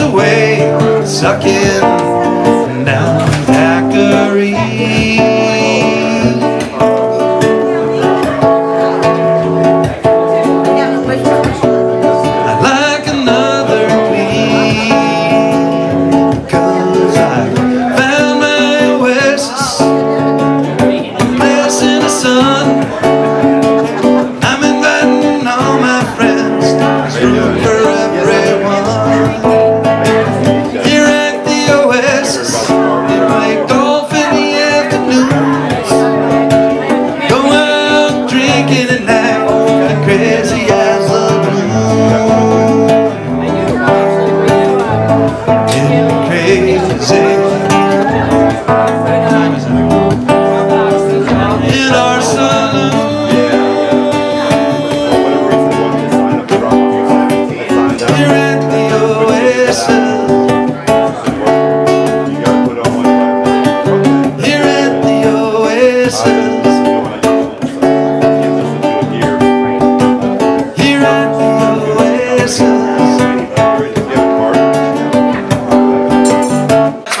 away sucking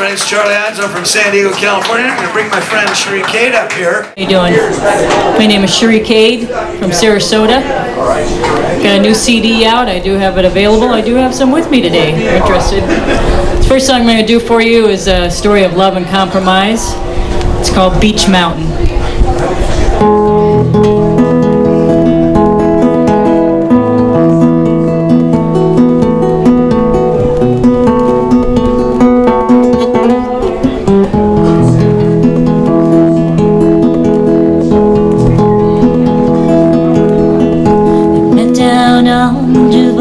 My name's Charlie. I'm from San Diego, California. I'm going to bring my friend Sheree Cade up here. How you doing? My name is Sheree Cade from Sarasota. Got a new CD out. I do have it available. I do have some with me today. If you're interested. The first song I'm going to do for you is a story of love and compromise. It's called Beach Mountain.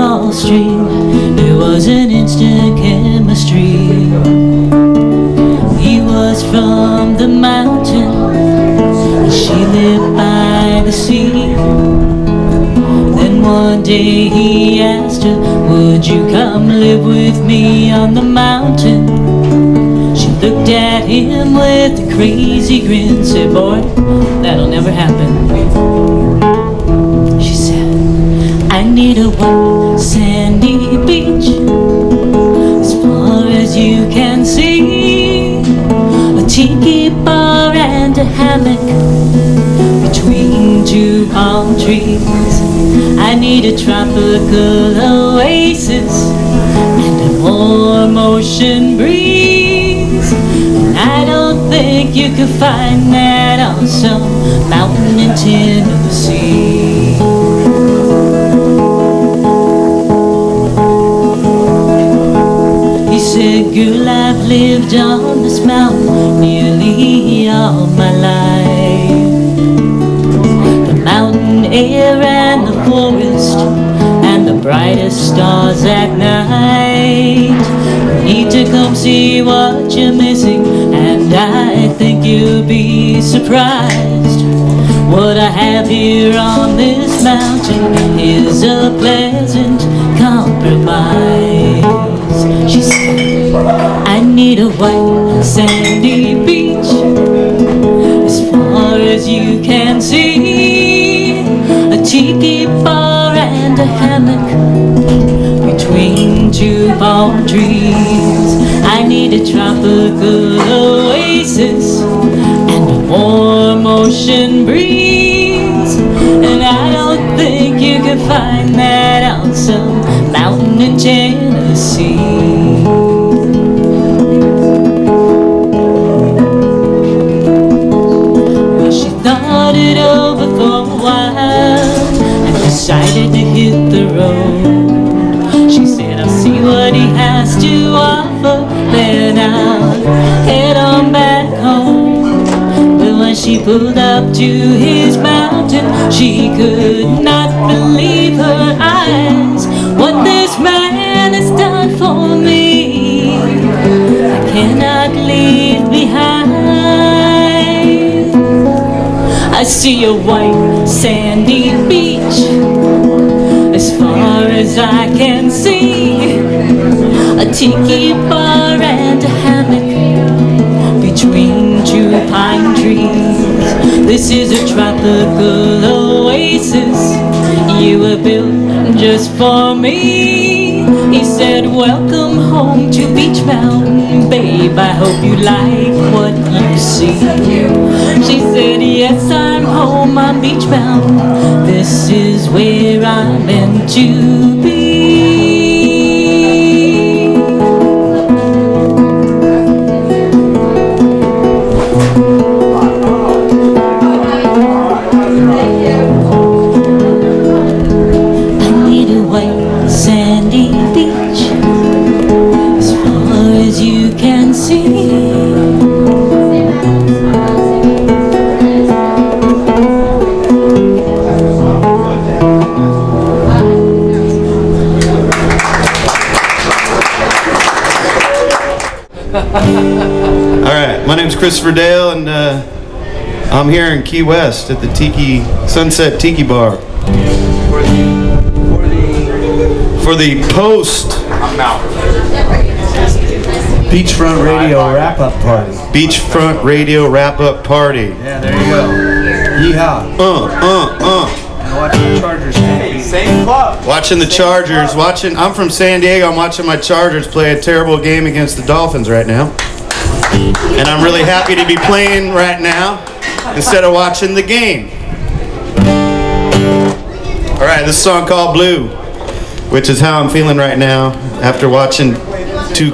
Duval Street, there was an instant chemistry. He was from the mountain, and she lived by the sea. Then one day he asked her, Would you come live with me on the mountain? She looked at him with a crazy grin, said, Boy, that'll never happen. She said, I need a white a hammock between two palm trees. I need a tropical oasis and a more motion breeze. And I don't think you could find that on some mountain in Tennessee. Girl, I've lived on this mountain nearly all my life. The mountain air and the forest and the brightest stars at night. You need to come see what you're missing, and I think you'll be surprised. What I have here on this mountain is a pleasant need a white sandy beach as far as you can see. A tiki bar and a hammock between two palm trees. I need a tropical oasis and a warm ocean breeze. And I don't think you can find that on some mountain in Tennessee. Decided to hit the road. She said, I'll see what he has to offer, then I'll head on back home. But when she pulled up to his mountain, she could not believe her eyes. What this man has done for me, I cannot leave behind. I see a white sandy beach as I can see. A tiki bar and a hammock Between two pine trees. This is a tropical oasis. You were built just for me. He said, welcome home to Beach Mountain Babe, I hope you like what you see. She said, yes I home on Beach Mountain. This is where I'm meant to be. I need a white sandy All right, my name's Christopher Dale, and uh, I'm here in Key West at the Tiki Sunset Tiki Bar for the for the post Beachfront Radio wrap-up party. Beachfront Radio Wrap Up Party. Yeah, there you go. Yeehaw. Uh, uh, uh. And watching the Chargers. Same club. Watching the Chargers. Watching. I'm from San Diego. I'm watching my Chargers play a terrible game against the Dolphins right now, and I'm really happy to be playing right now instead of watching the game. All right, this song called Blue, which is how I'm feeling right now after watching two